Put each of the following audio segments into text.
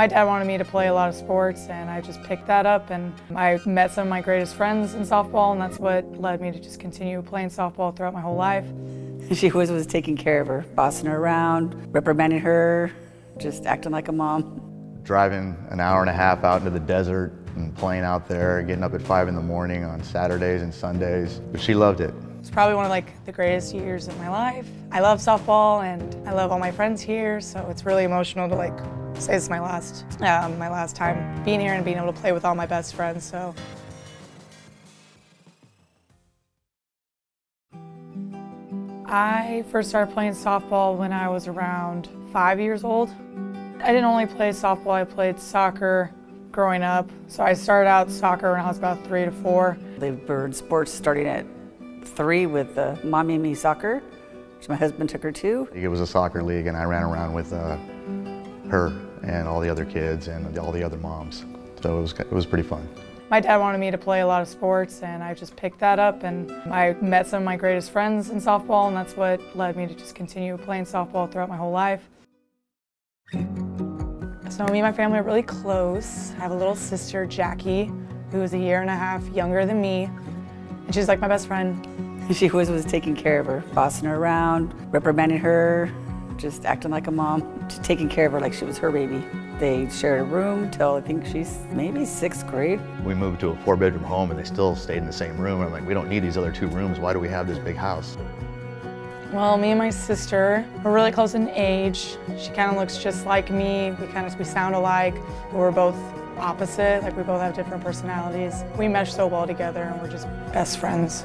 My dad wanted me to play a lot of sports and I just picked that up and I met some of my greatest friends in softball and that's what led me to just continue playing softball throughout my whole life. She always was taking care of her, bossing her around, reprimanding her, just acting like a mom. Driving an hour and a half out into the desert and playing out there, getting up at five in the morning on Saturdays and Sundays, but she loved it. It's probably one of like the greatest years of my life. I love softball and I love all my friends here, so it's really emotional to like say this is my last, um, my last time being here and being able to play with all my best friends. So. I first started playing softball when I was around five years old. I didn't only play softball, I played soccer growing up. So I started out soccer when I was about three to four. They were in sports starting at three with the Mommy and Me Soccer, which my husband took her to. It was a soccer league and I ran around with uh, her and all the other kids and all the other moms. So it was, it was pretty fun. My dad wanted me to play a lot of sports and I just picked that up and I met some of my greatest friends in softball and that's what led me to just continue playing softball throughout my whole life. So me and my family are really close. I have a little sister, Jackie, who is a year and a half younger than me and she's like my best friend. She always was taking care of her, bossing her around, reprimanding her, just acting like a mom, just taking care of her like she was her baby. They shared a room till I think she's maybe sixth grade. We moved to a four bedroom home and they still stayed in the same room. I'm like, we don't need these other two rooms. Why do we have this big house? Well, me and my sister, we're really close in age. She kind of looks just like me. We kind of, we sound alike. We're both opposite, like we both have different personalities. We mesh so well together and we're just best friends.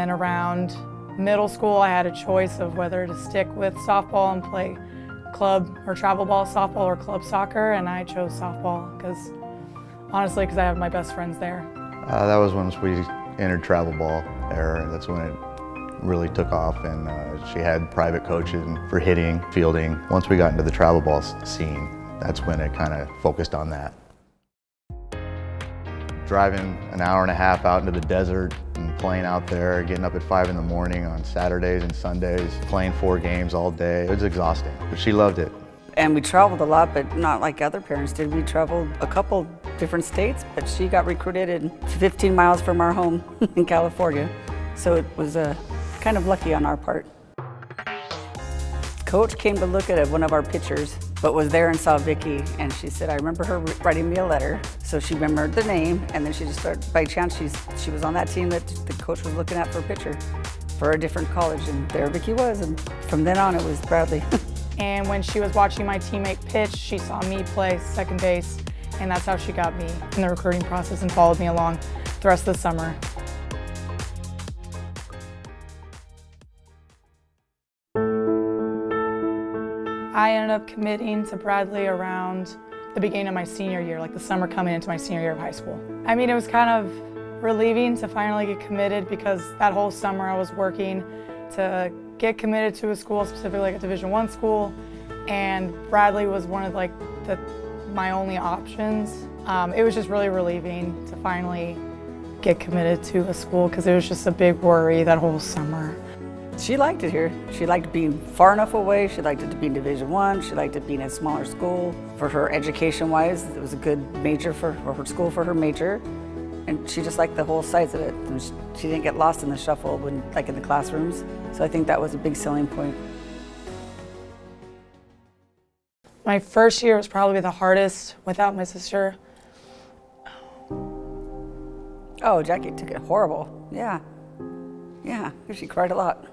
Then around middle school, I had a choice of whether to stick with softball and play club or travel ball softball or club soccer, and I chose softball because, honestly, because I have my best friends there. Uh, that was when we entered travel ball era. That's when it really took off, and uh, she had private coaching for hitting, fielding. Once we got into the travel ball scene, that's when it kind of focused on that driving an hour and a half out into the desert playing out there, getting up at five in the morning on Saturdays and Sundays, playing four games all day. It was exhausting, but she loved it. And we traveled a lot, but not like other parents did. We traveled a couple different states, but she got recruited in 15 miles from our home in California. So it was uh, kind of lucky on our part. Coach came to look at one of our pictures but was there and saw Vicki, and she said, I remember her writing me a letter. So she remembered the name, and then she just started, by chance, she's, she was on that team that the coach was looking at for a pitcher for a different college, and there Vicki was, and from then on it was Bradley. and when she was watching my teammate pitch, she saw me play second base, and that's how she got me in the recruiting process and followed me along the rest of the summer. I ended up committing to Bradley around the beginning of my senior year, like the summer coming into my senior year of high school. I mean, it was kind of relieving to finally get committed because that whole summer I was working to get committed to a school, specifically like a Division One school, and Bradley was one of like the, my only options. Um, it was just really relieving to finally get committed to a school because it was just a big worry that whole summer. She liked it here. She liked being far enough away. She liked it to be in Division One. She liked it being a smaller school. For her education-wise, it was a good major for, for her school for her major. And she just liked the whole size of it. She, she didn't get lost in the shuffle when, like in the classrooms. So I think that was a big selling point. My first year was probably the hardest without my sister. Oh, Jackie took it horrible. Yeah. Yeah, she cried a lot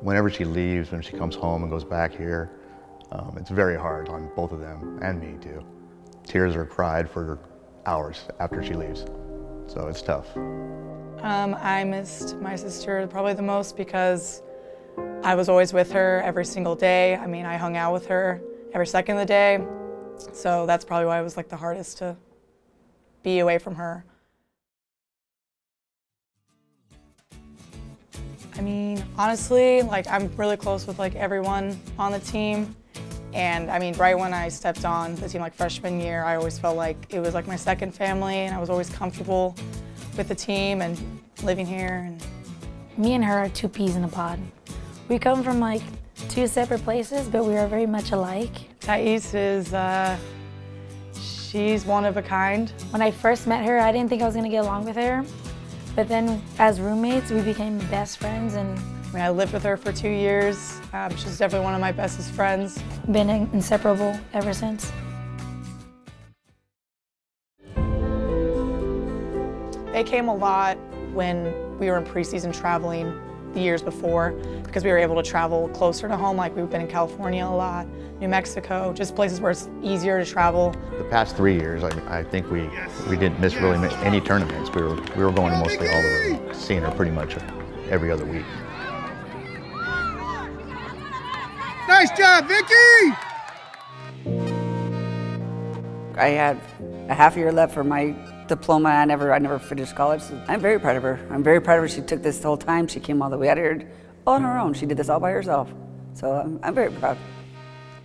whenever she leaves, when she comes home and goes back here, um, it's very hard on both of them and me too. Tears are cried for hours after she leaves, so it's tough. Um, I missed my sister probably the most because I was always with her every single day. I mean, I hung out with her every second of the day, so that's probably why it was like the hardest to be away from her. I mean, honestly, like I'm really close with like everyone on the team. And I mean, right when I stepped on the team like freshman year, I always felt like it was like my second family and I was always comfortable with the team and living here. And Me and her are two peas in a pod. We come from like two separate places, but we are very much alike. Thais is, uh, she's one of a kind. When I first met her, I didn't think I was gonna get along with her. But then as roommates, we became best friends and I mean, I lived with her for two years. Um, she's definitely one of my bestest friends. been inseparable ever since. They came a lot when we were in preseason traveling the years before because we were able to travel closer to home, like we've been in California a lot, New Mexico, just places where it's easier to travel. The past three years, I, I think we, we didn't miss really any tournaments. We were, we were going to mostly all of them, seeing her pretty much every other week. Nice job, Vicki! I had a half year left for my diploma. I never, I never finished college. So I'm very proud of her. I'm very proud of her. She took this whole time. She came all the way out here on her own. She did this all by herself. So I'm, I'm very proud.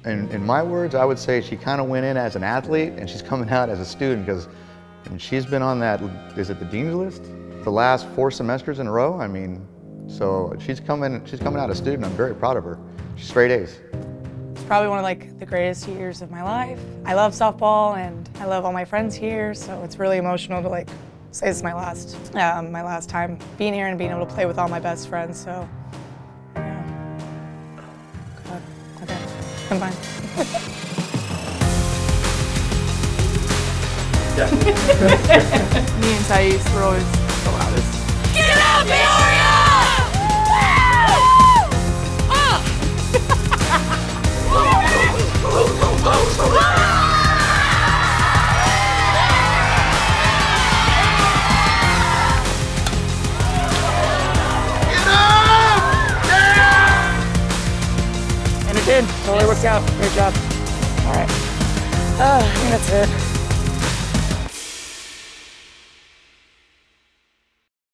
In, in my words, I would say she kind of went in as an athlete and she's coming out as a student because she's been on that, is it the Dean's List? The last four semesters in a row. I mean, so she's coming, she's coming out a student. I'm very proud of her. She's straight A's. It's probably one of like the greatest years of my life. I love softball and I love all my friends here, so it's really emotional to like say this is my last, um, my last time being here and being able to play with all my best friends. So, yeah. God. Okay, I'm fine. Me and Thais were always the loudest. Get up, Peoria! And. Totally worked out. Great job. All right. Uh, I think that's it.